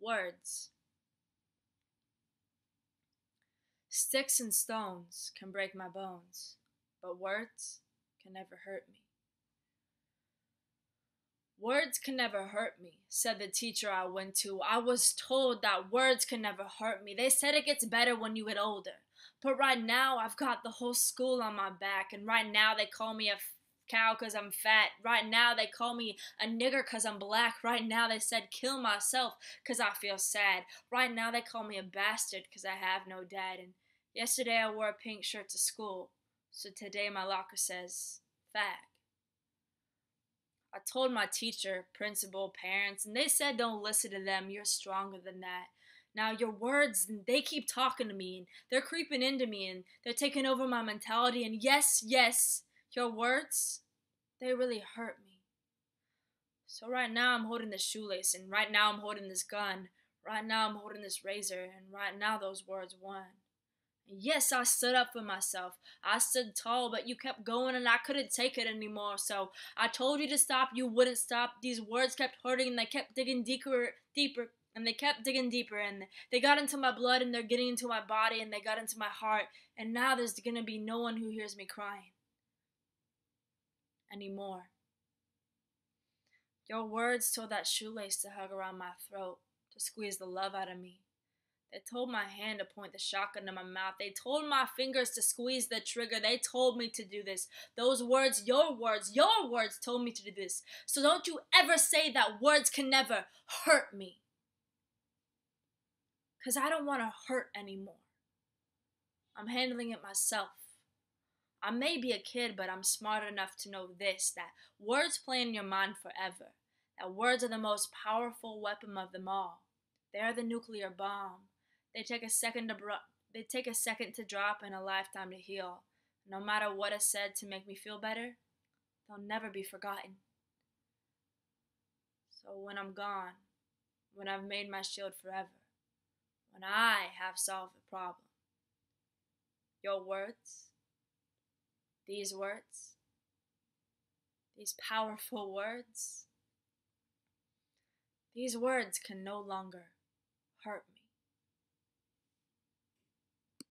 Words. Sticks and stones can break my bones, but words can never hurt me. Words can never hurt me, said the teacher I went to. I was told that words can never hurt me. They said it gets better when you get older. But right now, I've got the whole school on my back, and right now they call me a cow because I'm fat. Right now they call me a nigger because I'm black. Right now they said kill myself because I feel sad. Right now they call me a bastard because I have no dad. And yesterday I wore a pink shirt to school. So today my locker says fag. I told my teacher, principal, parents, and they said don't listen to them. You're stronger than that. Now your words, they keep talking to me and they're creeping into me and they're taking over my mentality. And yes, yes, your words, they really hurt me. So right now I'm holding this shoelace, and right now I'm holding this gun. Right now I'm holding this razor, and right now those words won. yes, I stood up for myself. I stood tall, but you kept going and I couldn't take it anymore. So I told you to stop, you wouldn't stop. These words kept hurting and they kept digging deeper, deeper, and they kept digging deeper and they got into my blood and they're getting into my body and they got into my heart. And now there's gonna be no one who hears me crying anymore. Your words told that shoelace to hug around my throat, to squeeze the love out of me. They told my hand to point the shotgun to my mouth. They told my fingers to squeeze the trigger. They told me to do this. Those words, your words, your words told me to do this. So don't you ever say that words can never hurt me. Because I don't want to hurt anymore. I'm handling it myself. I may be a kid, but I'm smart enough to know this that words play in your mind forever. That words are the most powerful weapon of them all. They are the nuclear bomb. They take a second to bro- they take a second to drop and a lifetime to heal. No matter what is said to make me feel better, they'll never be forgotten. So when I'm gone, when I've made my shield forever, when I have solved the problem, your words these words, these powerful words, these words can no longer hurt me.